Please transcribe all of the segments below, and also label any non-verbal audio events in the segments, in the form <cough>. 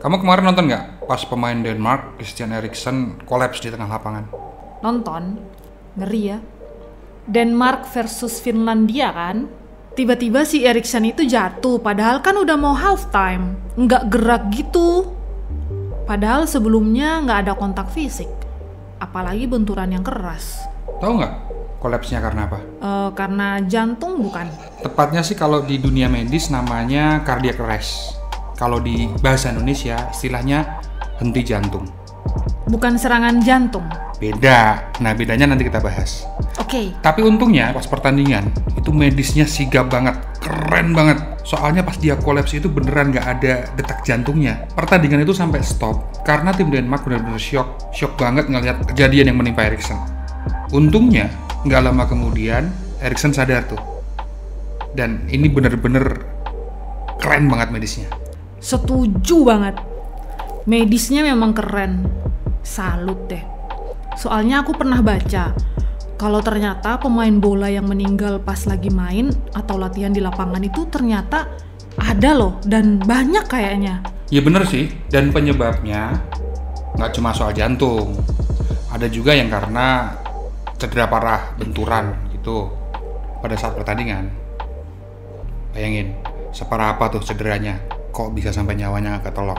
Kamu kemarin nonton nggak pas pemain Denmark Christian Eriksen kolaps di tengah lapangan? Nonton? Ngeri ya. Denmark versus Finlandia kan? Tiba-tiba si Eriksen itu jatuh, padahal kan udah mau halftime. Nggak gerak gitu. Padahal sebelumnya nggak ada kontak fisik. Apalagi benturan yang keras. Tahu nggak kolapsnya karena apa? Eh, karena jantung bukan? Tepatnya sih kalau di dunia medis namanya cardiac arrest. Kalau di bahasa Indonesia istilahnya henti jantung. Bukan serangan jantung. Beda. Nah bedanya nanti kita bahas. Oke, Tapi untungnya pas pertandingan itu medisnya sigap banget, keren banget. Soalnya pas dia kolaps itu beneran nggak ada detak jantungnya. Pertandingan itu sampai stop karena tim Denmark benar-benar shock, shock banget ngelihat kejadian yang menimpa Eriksen. Untungnya nggak lama kemudian Eriksen sadar tuh. Dan ini bener-bener keren banget medisnya. Setuju banget. Medisnya memang keren. Salut deh. Soalnya aku pernah baca kalau ternyata pemain bola yang meninggal pas lagi main atau latihan di lapangan itu ternyata ada loh dan banyak kayaknya. Ya bener sih, dan penyebabnya nggak cuma soal jantung. Ada juga yang karena cedera parah, benturan gitu pada saat pertandingan. Bayangin, separah apa tuh cederanya? Kok bisa sampai nyawanya nggak ketolong?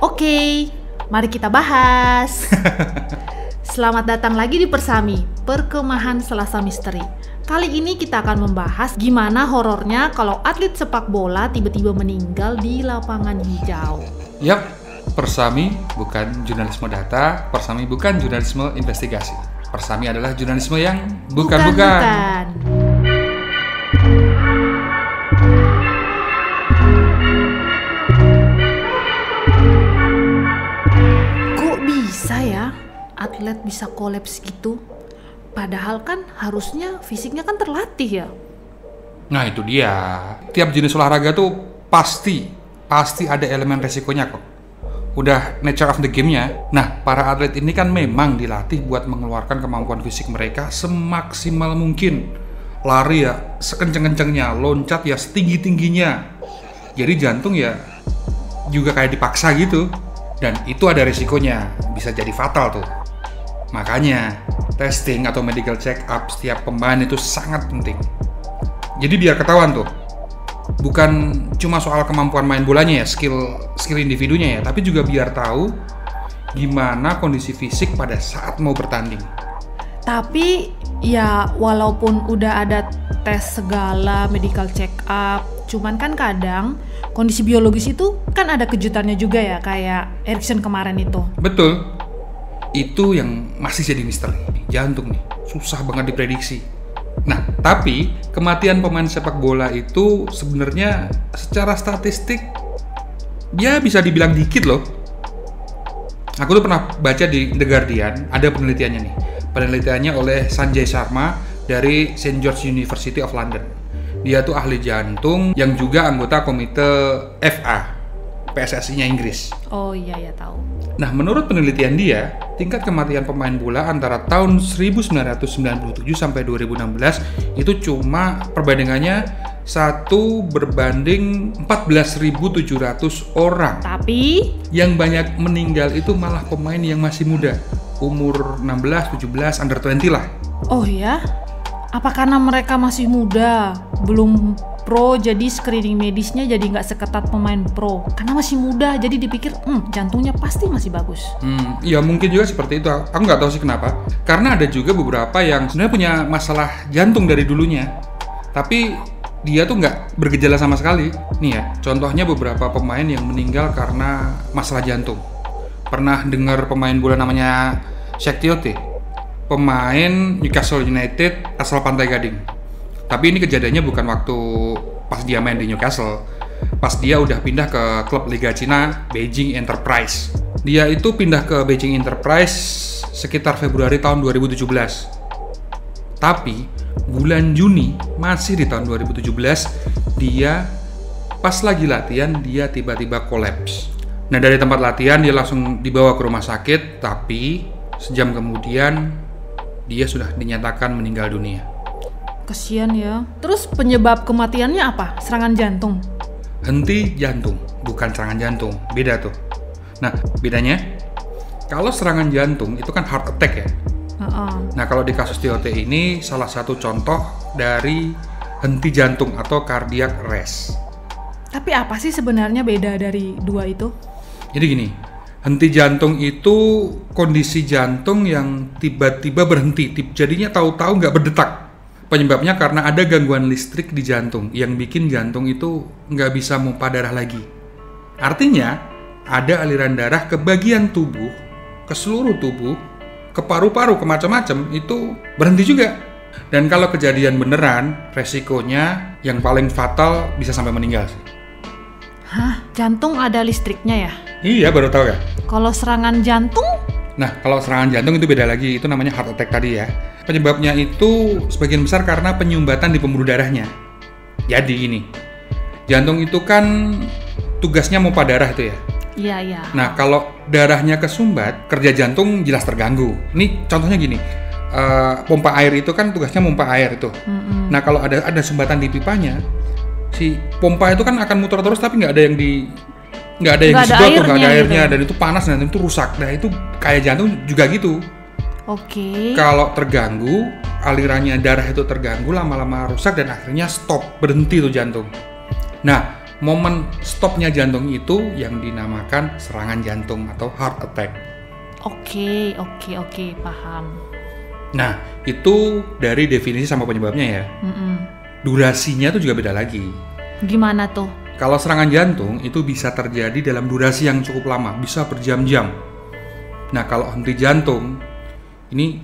Oke, mari kita bahas. <laughs> Selamat datang lagi di Persami, Perkemahan Selasa Misteri. Kali ini kita akan membahas gimana horornya kalau atlet sepak bola tiba-tiba meninggal di lapangan hijau. Yap, Persami bukan jurnalisme data, Persami bukan jurnalisme investigasi. Persami adalah jurnalisme yang bukan-bukan. Atlet bisa kolaps gitu? Padahal kan harusnya fisiknya kan terlatih ya. Nah itu dia. Tiap jenis olahraga tuh pasti, pasti ada elemen resikonya kok. Udah nature of the game-nya. Nah, para atlet ini kan memang dilatih buat mengeluarkan kemampuan fisik mereka semaksimal mungkin. Lari ya sekenceng-kencengnya, loncat ya setinggi-tingginya. Jadi jantung ya juga kayak dipaksa gitu. Dan itu ada resikonya, bisa jadi fatal tuh. Makanya, testing atau medical check up setiap pemain itu sangat penting. Jadi biar ketahuan tuh, bukan cuma soal kemampuan main bolanya ya, skill skill individunya ya, tapi juga biar tahu gimana kondisi fisik pada saat mau bertanding. Tapi ya walaupun udah ada tes segala medical check up, cuman kan kadang kondisi biologis itu kan ada kejutannya juga ya kayak Erikson kemarin itu. Betul, itu yang masih jadi misteri. Jantung nih, susah banget diprediksi. Nah, tapi kematian pemain sepak bola itu sebenarnya secara statistik dia bisa dibilang dikit loh. Aku tuh pernah baca di The Guardian, ada penelitiannya nih. Penelitiannya oleh Sanjay Sharma dari St. George University of London. Dia tuh ahli jantung yang juga anggota komite FA, PSSI-nya Inggris. Oh iya ya tahu. Nah, menurut penelitian dia, tingkat kematian pemain bola antara tahun 1997 sampai 2016 itu cuma perbandingannya satu berbanding 14.700 orang. Tapi Yang banyak meninggal itu malah pemain yang masih muda, umur 16, 17, under 20 lah. oh ya, apa karena mereka masih muda, belum pro jadi screening medisnya jadi nggak seketat pemain pro karena masih muda jadi dipikir hmm, jantungnya pasti masih bagus Hmm, ya mungkin juga seperti itu. Aku nggak tahu sih kenapa. Karena ada juga beberapa yang sebenarnya punya masalah jantung dari dulunya, tapi dia tuh nggak bergejala sama sekali. Nih ya, contohnya beberapa pemain yang meninggal karena masalah jantung. Pernah dengar pemain bola namanya Shaq Tiote? Pemain Newcastle United asal Pantai Gading. Tapi ini kejadiannya bukan waktu pas dia main di Newcastle. Pas dia udah pindah ke klub Liga Cina Beijing Enterprise. Dia itu pindah ke Beijing Enterprise sekitar Februari tahun 2017. Tapi bulan Juni masih di tahun 2017 dia pas lagi latihan dia tiba-tiba kolaps. Nah dari tempat latihan dia langsung dibawa ke rumah sakit tapi sejam kemudian dia sudah dinyatakan meninggal dunia. Kesian ya terus penyebab kematiannya apa serangan jantung Henti jantung, bukan serangan jantung. Beda tuh. Nah, bedanya kalau serangan jantung itu kan heart attack ya. Heeh. Nah, kalau di kasus TOT ini salah satu contoh dari henti jantung atau cardiac arrest. Tapi apa sih sebenarnya beda dari dua itu? Jadi gini, henti jantung itu kondisi jantung yang tiba-tiba berhenti, jadinya tahu-tahu nggak berdetak. Penyebabnya karena ada gangguan listrik di jantung yang bikin jantung itu nggak bisa pompa darah lagi. Artinya, ada aliran darah ke bagian tubuh, ke seluruh tubuh, ke paru-paru, ke macam-macam itu berhenti juga. Dan kalau kejadian beneran, resikonya yang paling fatal bisa sampai meninggal sih. Hah? Jantung ada listriknya ya? Iya, baru tahu ya. Kalau serangan jantung? Nah, kalau serangan jantung itu beda lagi, itu namanya heart attack tadi ya. Penyebabnya itu sebagian besar karena penyumbatan di pembuluh darahnya. Jadi gini, jantung itu kan tugasnya pompa darah itu ya. Iya, iya. Nah, kalau darahnya kesumbat, kerja jantung jelas terganggu. Ini contohnya gini, eh, pompa air itu kan tugasnya pompa air itu. Mm-mm. Nah, kalau ada ada sumbatan di pipanya, si pompa itu kan akan muter terus tapi nggak ada yang di nggak ada yang ada disedot nggak ada airnya airnya gitu. dan itu panas dan itu rusak. Nah, itu kayak jantung juga gitu. Oke. Kalau terganggu, alirannya darah itu terganggu, lama-lama rusak dan akhirnya stop, berhenti tuh jantung. Nah, momen stopnya jantung itu yang dinamakan serangan jantung atau heart attack. Oke, oke, oke, paham. Nah, itu dari definisi sama penyebabnya ya. Mm-mm. Durasinya tuh juga beda lagi. Gimana tuh? Kalau serangan jantung itu bisa terjadi dalam durasi yang cukup lama, bisa berjam-jam. Nah, kalau henti jantung ini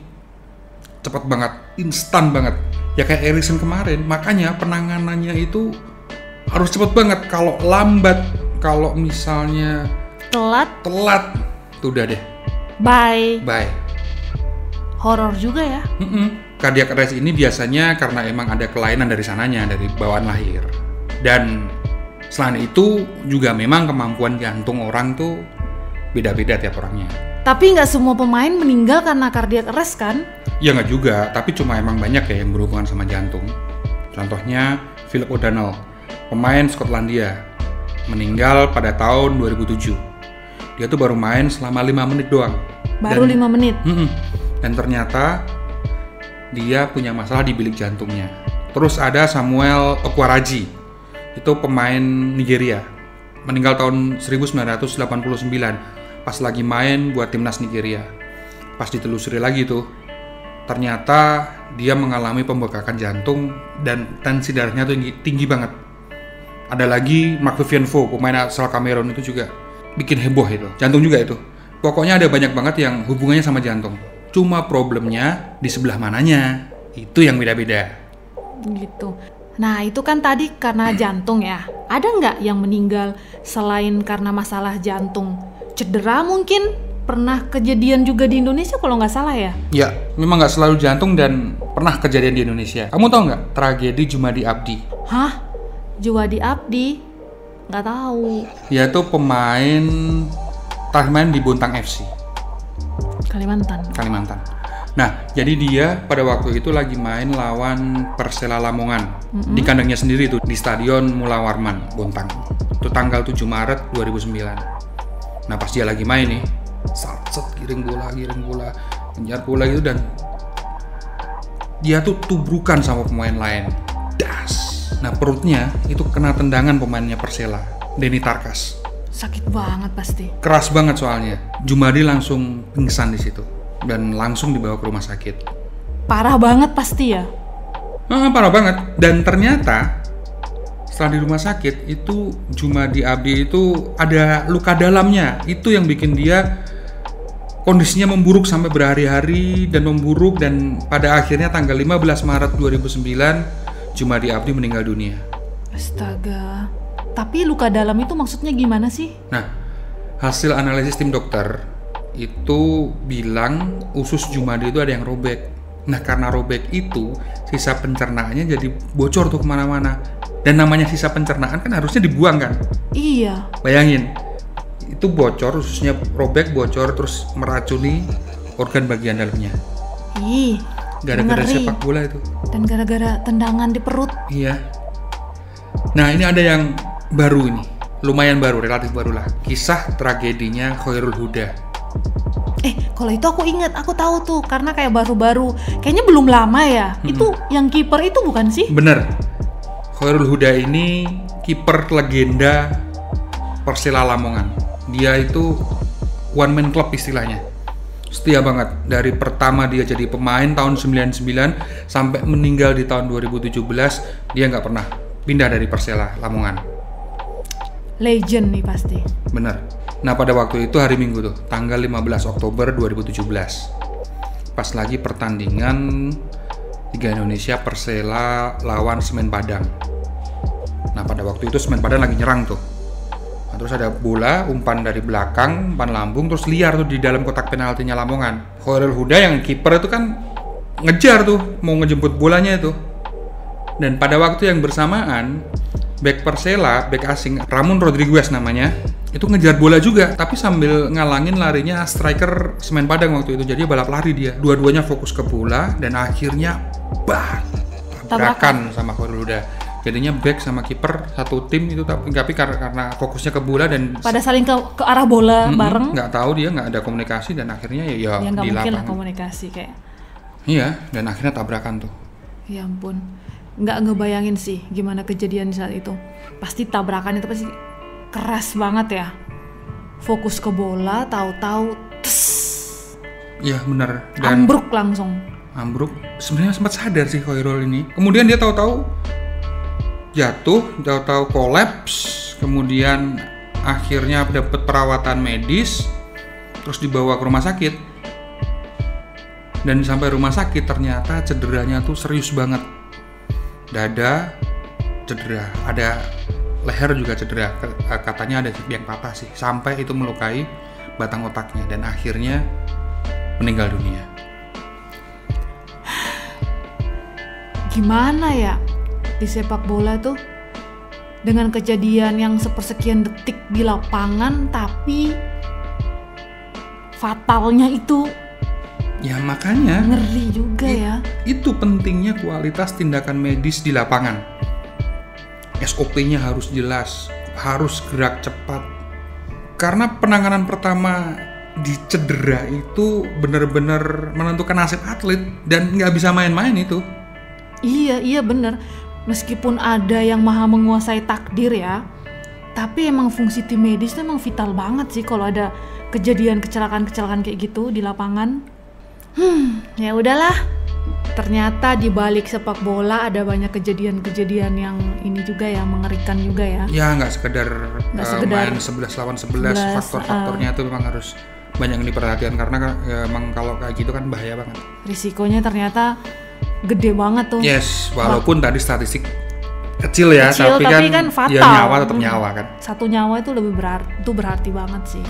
cepat banget, instan banget. Ya kayak Erikson kemarin, makanya penanganannya itu harus cepat banget. Kalau lambat, kalau misalnya Telat, telat, tuh udah deh, bye. bye. Horor juga ya. Mm-mm. Cardiac arrest ini biasanya karena emang ada kelainan dari sananya, dari bawaan lahir. Dan selain itu juga memang kemampuan jantung orang tuh beda-beda tiap orangnya. Tapi nggak semua pemain meninggal karena cardiac arrest kan? Ya nggak juga, tapi cuma emang banyak ya yang berhubungan sama jantung. Contohnya Philip O'Donnell, pemain Skotlandia, meninggal pada tahun 2007. Dia tuh baru main selama 5 menit doang. Baru Dan- lima menit. Mm-mm. Dan ternyata dia punya masalah di bilik jantungnya. Terus ada Samuel Okwaraji, itu pemain Nigeria, meninggal tahun 1989 pas lagi main buat timnas Nigeria. Pas ditelusuri lagi tuh, ternyata dia mengalami pembekakan jantung dan tensi darahnya tuh tinggi, tinggi banget. Ada lagi Mark Vivian Foe, pemain asal Cameroon itu juga bikin heboh itu. Jantung juga itu. Pokoknya ada banyak banget yang hubungannya sama jantung. Cuma problemnya di sebelah mananya. Itu yang beda-beda. Gitu. Nah itu kan tadi karena jantung ya. Ada nggak yang meninggal selain karena masalah jantung? Cedera mungkin? Pernah kejadian juga di Indonesia kalau nggak salah ya? Ya, memang nggak selalu jantung dan pernah kejadian di Indonesia. Kamu tahu nggak tragedi Jumadi Abdi? Hah? Juwadi Abdi? Nggak tahu. Dia tuh pemain main di Bontang FC, Kalimantan. Kalimantan. Nah, jadi dia pada waktu itu lagi main lawan Persela Lamongan di kandangnya sendiri tuh di Stadion Mula Warman, Bontang. Itu tanggal 7 Maret 2009. Nah, pas dia lagi main nih, sat set giring bola, giring bola, kejar bola gitu dan dia tuh tubrukan sama pemain lain. Das. Nah, perutnya itu kena tendangan pemainnya Persela, Denny Tarkas. Sakit banget pasti. Keras banget soalnya. Jumadi langsung pingsan di situ dan langsung dibawa ke rumah sakit. Parah banget pasti ya? Ah, parah banget. Dan ternyata setelah di rumah sakit itu Jumadi Abdi itu ada luka dalamnya. Itu yang bikin dia kondisinya memburuk sampai berhari-hari dan memburuk dan pada akhirnya tanggal 15 Maret 2009 Jumadi Abdi meninggal dunia. Astaga. Tapi luka dalam itu maksudnya gimana sih? Nah, hasil analisis tim dokter itu bilang usus Jumadi itu ada yang robek. Nah, karena robek itu, sisa pencernaannya jadi bocor tuh ke mana-mana. Dan namanya sisa pencernaan kan harusnya dibuang kan? Iya. Bayangin, itu bocor, ususnya robek, bocor, terus meracuni organ bagian dalamnya. Ih. Gara-gara sepak bola itu. Dan gara-gara tendangan di perut. Iya. Nah, ini ada yang baru ini. lumayan baru, relatif baru lah. Kisah tragedinya Khairul Huda. Eh, kalau itu aku ingat, aku tahu tuh karena kayak baru-baru. Kayaknya belum lama ya. Itu yang kiper itu bukan sih? Bener. Khairul Huda ini kiper legenda Persela Lamongan. Dia itu one man club istilahnya. Setia banget dari pertama dia jadi pemain tahun 99 sampai meninggal di tahun 2017 dia nggak pernah pindah dari Persela Lamongan. Legend nih pasti. Bener. Nah pada waktu itu hari Minggu tuh, tanggal 15 Oktober 2017. Pas lagi pertandingan Liga Indonesia Persela lawan Semen Padang. Nah pada waktu itu Semen Padang lagi nyerang tuh. Nah, terus ada bola, umpan dari belakang, umpan lambung, terus liar tuh di dalam kotak penaltinya Lamongan. Khairul Huda yang kiper itu kan ngejar tuh, mau ngejemput bolanya itu. Dan pada waktu yang bersamaan, back Persela, back asing Ramon Rodriguez namanya, itu ngejar bola juga, tapi sambil ngalangin larinya striker Semen Padang waktu itu. Jadi balap lari dia. Dua-duanya fokus ke bola dan akhirnya bah tabrakan sama Huda. Jadinya back sama kiper satu tim itu tapi tapi karena, fokusnya ke bola dan Pada saling ke, ke arah bola Mm-mm, bareng. nggak tahu dia nggak ada komunikasi dan akhirnya ya, ya Ya di mungkin lah komunikasi kayak. Iya, dan akhirnya tabrakan tuh. Ya ampun, nggak ngebayangin sih gimana kejadian saat itu. Pasti tabrakan itu pasti keras banget ya. Fokus ke bola, tahu-tahu tes, Iya benar. Dan ambruk langsung. Ambruk. Sebenarnya sempat sadar sih Khairul ini. Kemudian dia tahu-tahu jatuh tahu-tahu kolaps kemudian akhirnya dapat perawatan medis terus dibawa ke rumah sakit. Dan sampai rumah sakit ternyata cederanya tuh serius banget. Dada cedera ada leher juga cedera eh, katanya ada yang patah sih sampai itu melukai batang otaknya dan akhirnya meninggal dunia Gimana ya di sepak bola tuh dengan kejadian yang sepersekian detik di lapangan tapi fatalnya itu ya makanya ngeri juga ya. Itu pentingnya kualitas tindakan medis di lapangan. SOP-nya harus jelas, harus gerak cepat. Karena penanganan pertama di cedera itu benar-benar menentukan nasib atlet dan nggak bisa main-main itu. Iya, iya bener. Meskipun ada yang maha menguasai takdir ya, tapi emang fungsi tim medis itu emang vital banget sih kalau ada kejadian kecelakaan-kecelakaan kayak gitu di lapangan. Hmm, ya udahlah. Ternyata di balik sepak bola ada banyak kejadian-kejadian yang ini juga ya mengerikan juga ya. Ya nggak sekedar, Nggak sekedar main 11 lawan 11, 11, faktor-faktornya itu memang harus banyak yang diperhatikan karena ya, emang kalau kayak gitu kan bahaya banget. Risikonya ternyata gede banget tuh. Yes, walaupun tadi statistik kecil ya, Kecil, tapi, tapi kan, kan fatal. ya nyawa tetap Hmm. nyawa kan. Satu nyawa itu lebih berarti, itu berarti banget sih.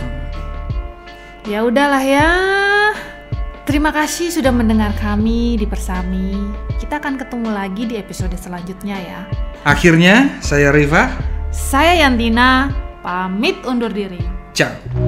Ya udahlah ya. Terima kasih sudah mendengar kami di Persami. Kita akan ketemu lagi di episode selanjutnya ya. Akhirnya saya Riva, Saya Yantina, pamit undur diri. ciao.